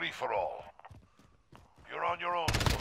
free-for-all. You're on your own.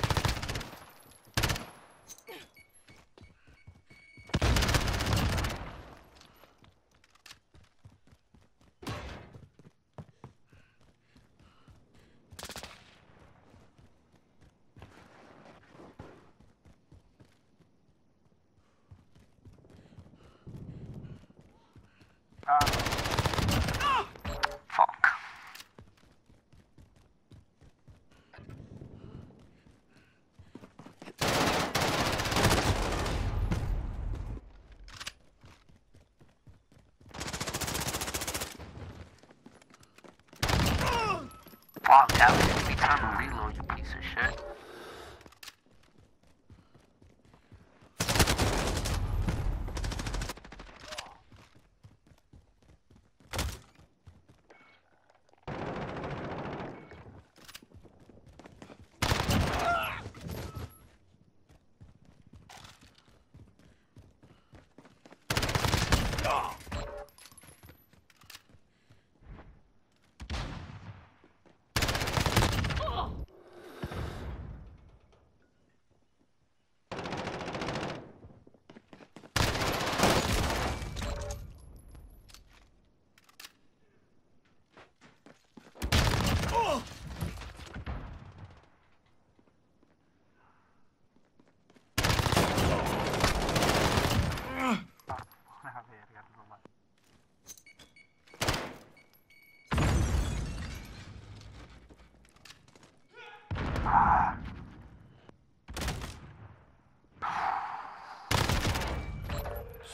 Fuck, that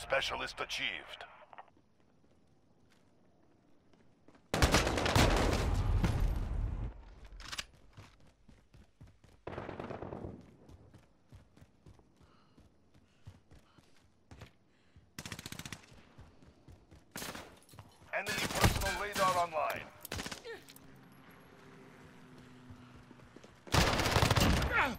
Specialist achieved. Enemy personal radar online. Ah,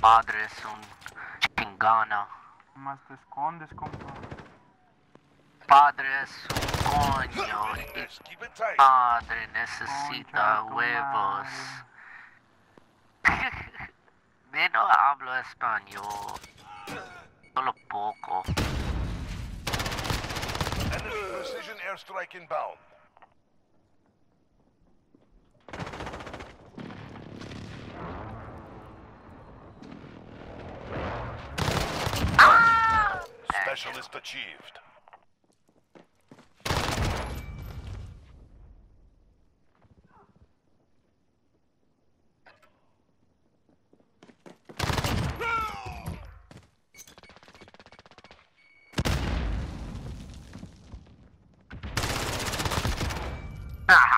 Padre es un chingana. más te escondes, compa. Padre es un coño. y Yes, keep it tight. Padre necesita Ah, huevos. Yo no hablo español. Solo poco. Enemy precision airstrike inbound. Specialist achieved. Pa,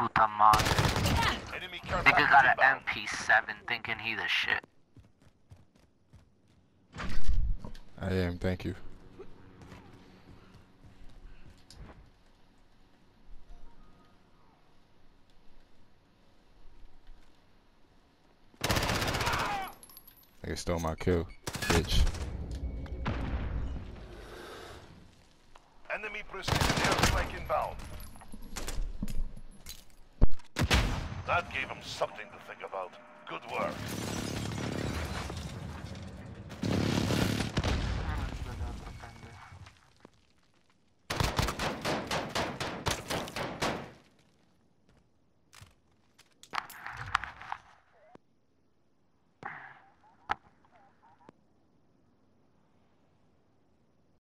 Puta madre. Enemy care Nigga got an. MP7 thinking he the shit. I am, thank you. Nigga stole my kill, bitch. Enemy precision airstrike inbound. That gave him something to